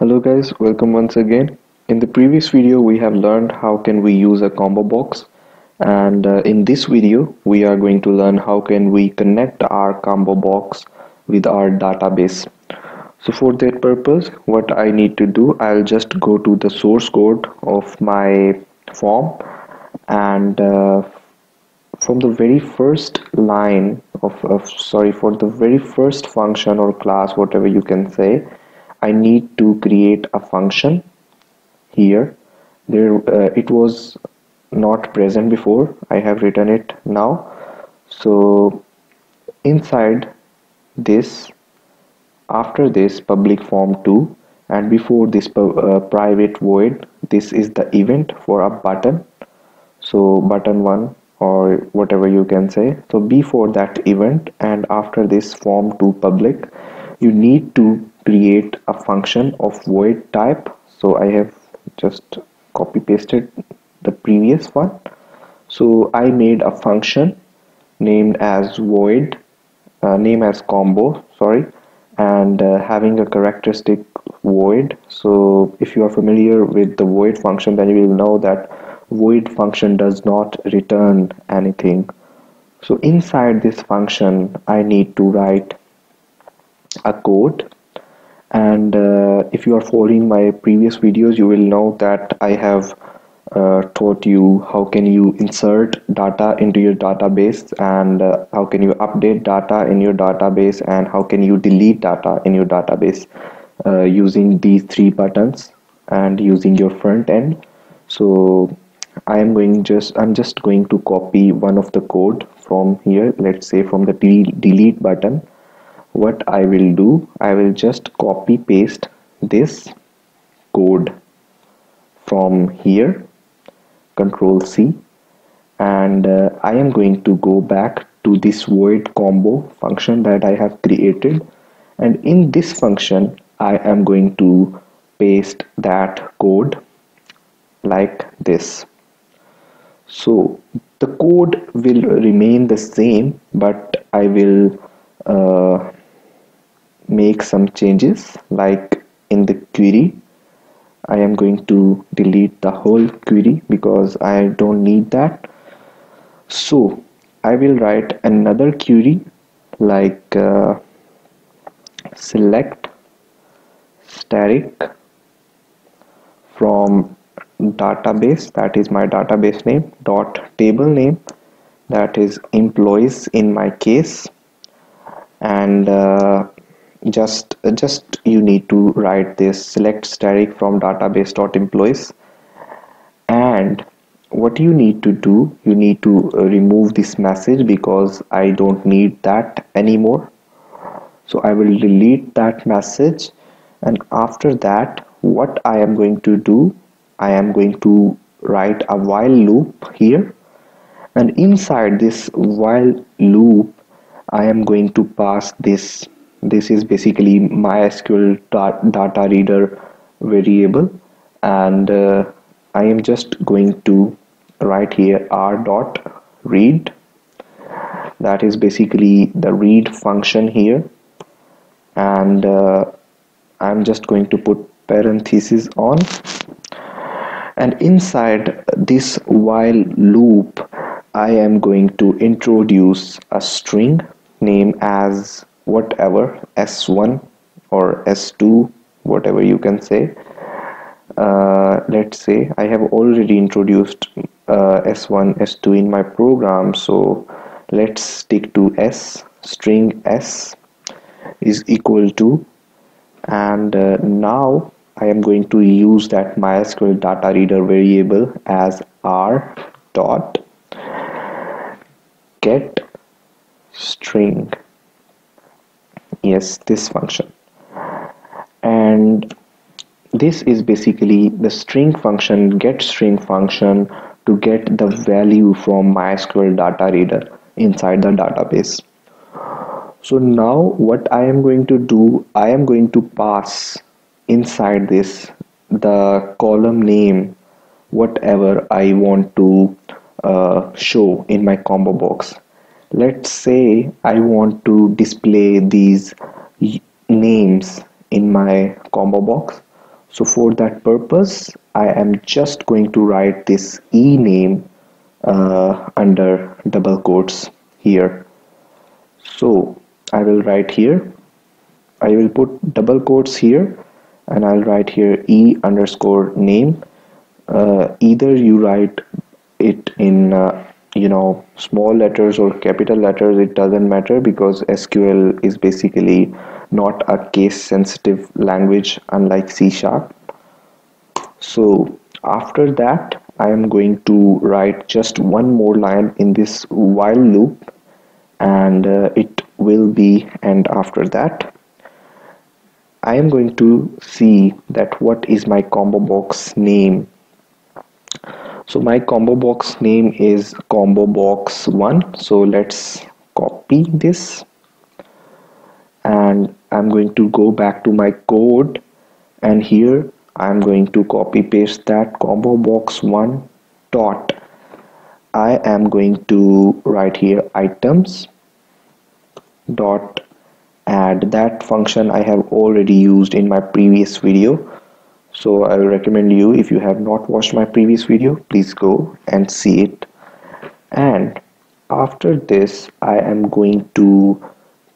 Hello guys, welcome once again. In the previous video we have learned how can we use a combo box and uh, in this video we are going to learn how can we connect our combo box with our database. So for that purpose what I need to do I'll just go to the source code of my form and uh, from the very first line of, of sorry for the very first function or class whatever you can say I need to create a function here. There uh, it was not present before. I have written it now. So inside this after this public form2 and before this uh, private void this is the event for a button. So button 1 or whatever you can say. So before that event and after this form2 public you need to create a function of void type. So I have just copy pasted the previous one. So I made a function named as void uh, name as combo sorry and uh, having a characteristic void. So if you are familiar with the void function then you will know that void function does not return anything. So inside this function I need to write a code and uh, if you are following my previous videos you will know that I have uh, taught you how can you insert data into your database and uh, how can you update data in your database and how can you delete data in your database uh, using these three buttons and using your front end. So I am going just I'm just going to copy one of the code from here let's say from the delete button what I will do I will just copy paste this code from here control C and uh, I am going to go back to this void combo function that I have created. And in this function I am going to paste that code like this. So the code will remain the same but I will uh, make some changes like in the query I am going to delete the whole query because I don't need that. So I will write another query like uh, select static from database that is my database name dot table name that is employees in my case and uh, just just you need to write this select static from database dot employees and what you need to do you need to uh, remove this message because I don't need that anymore. So I will delete that message. And after that what I am going to do I am going to write a while loop here. And inside this while loop I am going to pass this this is basically MySQL data reader variable. And uh, I am just going to write here r dot read. That is basically the read function here. And uh, I'm just going to put parentheses on. And inside this while loop I am going to introduce a string name as whatever s1 or s2 whatever you can say. Uh, let's say I have already introduced uh, s1 s2 in my program so let's stick to s string s is equal to and uh, now I am going to use that MySQL data reader variable as r dot get string yes this function. And this is basically the string function get string function to get the value from MySQL data reader inside the database. So now what I am going to do I am going to pass inside this the column name whatever I want to uh, show in my combo box let's say I want to display these names in my combo box. So for that purpose I am just going to write this e name uh, under double quotes here. So I will write here. I will put double quotes here and I'll write here e underscore name. Uh, either you write it in uh, you know small letters or capital letters it doesn't matter because SQL is basically not a case sensitive language unlike C sharp. So after that I am going to write just one more line in this while loop and uh, it will be and after that I am going to see that what is my combo box name so my combo box name is combo box 1 so let's copy this. And I'm going to go back to my code. And here I'm going to copy paste that combo box 1 dot. I am going to write here items dot. Add that function I have already used in my previous video so I will recommend you if you have not watched my previous video please go and see it. And after this I am going to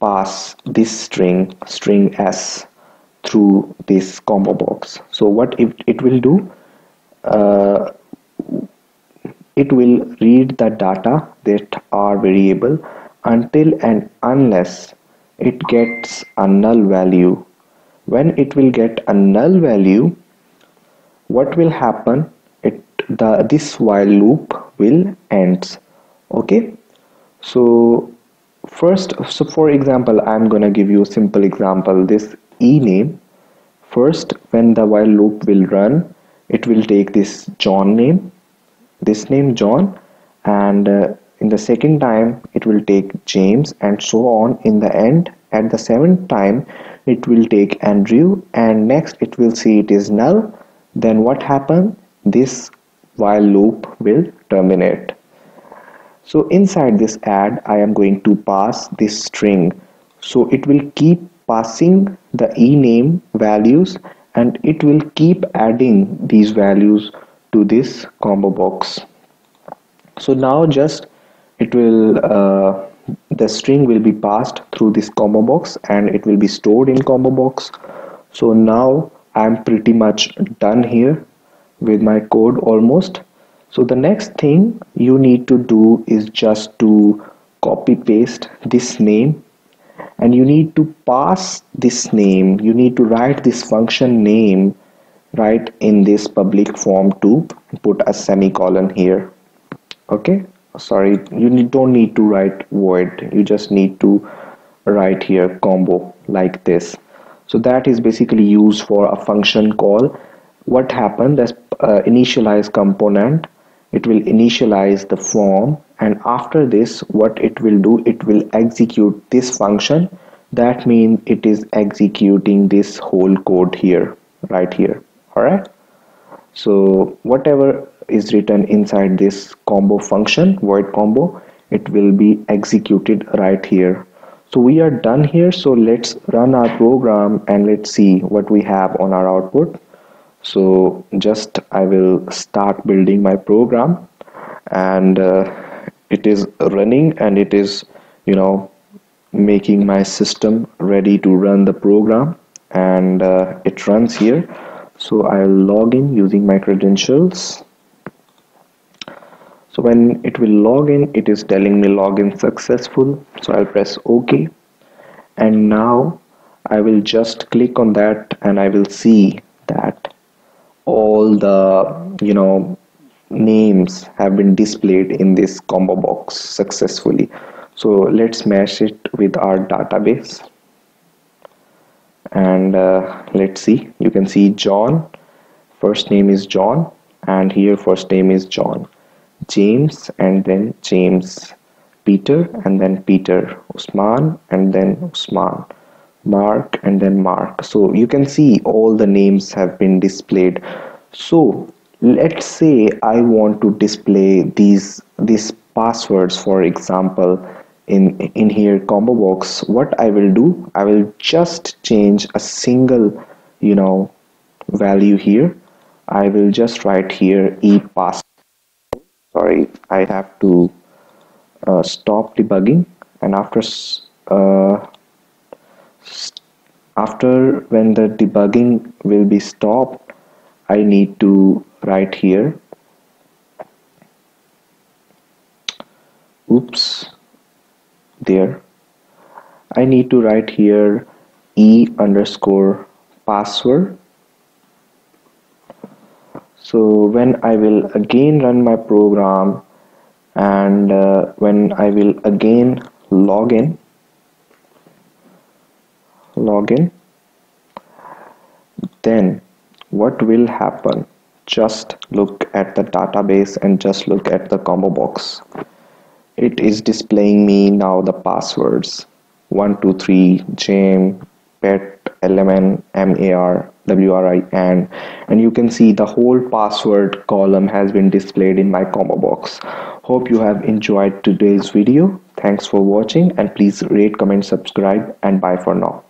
pass this string string s through this combo box. So what it, it will do uh, it will read the data that are variable until and unless it gets a null value when it will get a null value what will happen? It the this while loop will ends okay? So first so for example i'm gonna give you a simple example this e name. First when the while loop will run it will take this john name this name john and uh, in the second time it will take james and so on in the end. At the seventh time it will take Andrew and next it will see it is null. Then what happen? This while loop will terminate. So inside this add I am going to pass this string. So it will keep passing the ename values and it will keep adding these values to this combo box. So now just it will uh, the string will be passed through this combo box and it will be stored in combo box. So now I'm pretty much done here with my code almost. So the next thing you need to do is just to copy paste this name and you need to pass this name. You need to write this function name right in this public form to put a semicolon here. Okay sorry you need, don't need to write void. You just need to write here combo like this. So that is basically used for a function call. What happened as uh, initialize component? It will initialize the form and after this what it will do it will execute this function. That means it is executing this whole code here right here. All right? So whatever is written inside this combo function void combo it will be executed right here. So we are done here. So let's run our program and let's see what we have on our output. So just I will start building my program. And uh, it is running and it is you know making my system ready to run the program. And uh, it runs here. So I'll log in using my credentials so when it will log in it is telling me login successful. So I'll press OK. And now I will just click on that and I will see that all the you know names have been displayed in this combo box successfully. So let's match it with our database. And uh, let's see. You can see John. First name is John. And here first name is John James and then James, Peter and then Peter, Usman and then Usman, Mark and then Mark. So you can see all the names have been displayed. So let's say I want to display these these passwords for example in in here combo box what I will do I will just change a single you know value here I will just write here e pass sorry I have to uh, stop debugging. And after uh, after when the debugging will be stopped I need to write here oops there. I need to write here e underscore password so when I will again run my program and uh, when I will again log in log in then what will happen? Just look at the database and just look at the combo box. It is displaying me now the passwords. 123 jam pet lmn mar wri and and you can see the whole password column has been displayed in my combo box. Hope you have enjoyed today's video. Thanks for watching and please rate comment subscribe and bye for now